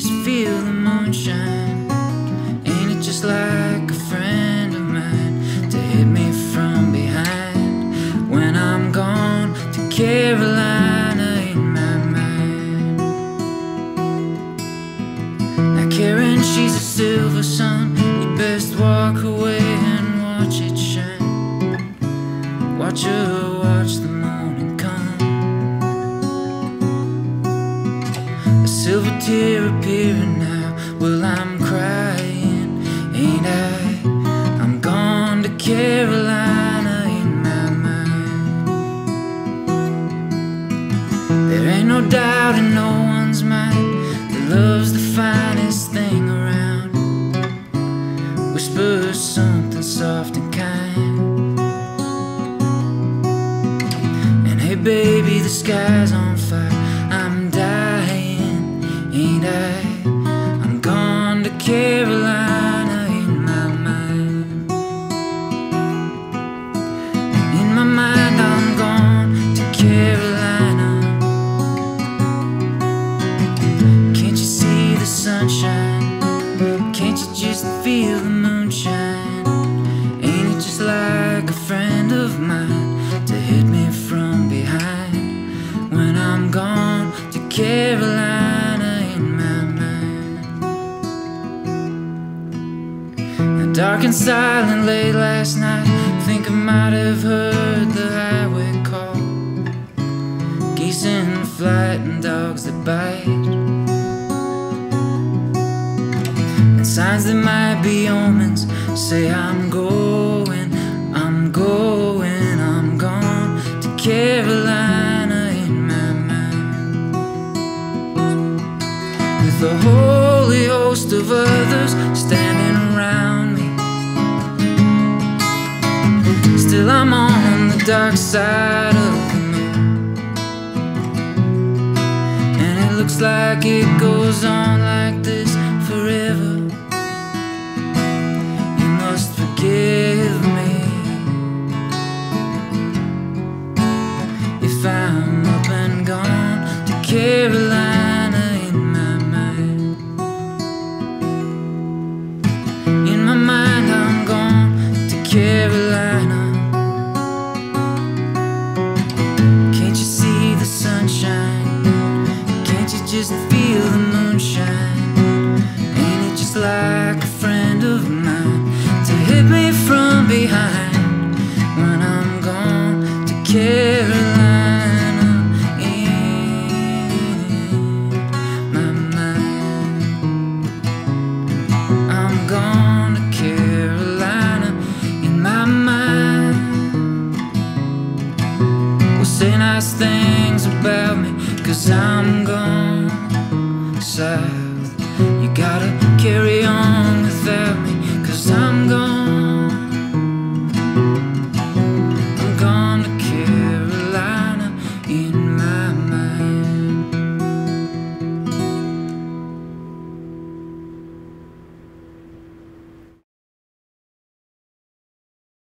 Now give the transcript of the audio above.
just feel the moonshine? Ain't it just like a friend of mine to hit me from behind when I'm gone to Carolina in my mind? Now, Karen, she's a silver sun. Silver tear appearing now. Well, I'm crying, ain't I? I'm gone to Carolina in my mind. There ain't no doubt in no one's mind that love's the finest thing around. Whisper something soft and kind. And hey, baby, the sky's on fire. Can't you just feel the moonshine? Ain't it just like a friend of mine to hit me from behind when I'm gone to Carolina in my mind? And dark and silent late last night, think I might have heard the highway call. Geese in flight and dogs that bite. Signs that might be omens say I'm going, I'm going, I'm gone to Carolina in my mind. With a holy host of others standing around me. Still, I'm on the dark side of the moon. And it looks like it goes on like this Carolina in my mind? I'm gone to Carolina in my mind. Well, say nice things about me, cause I'm gone south. You gotta carry on without me, cause I'm gone